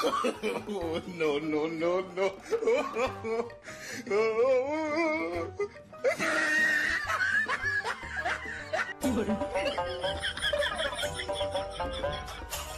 no, no, no, no.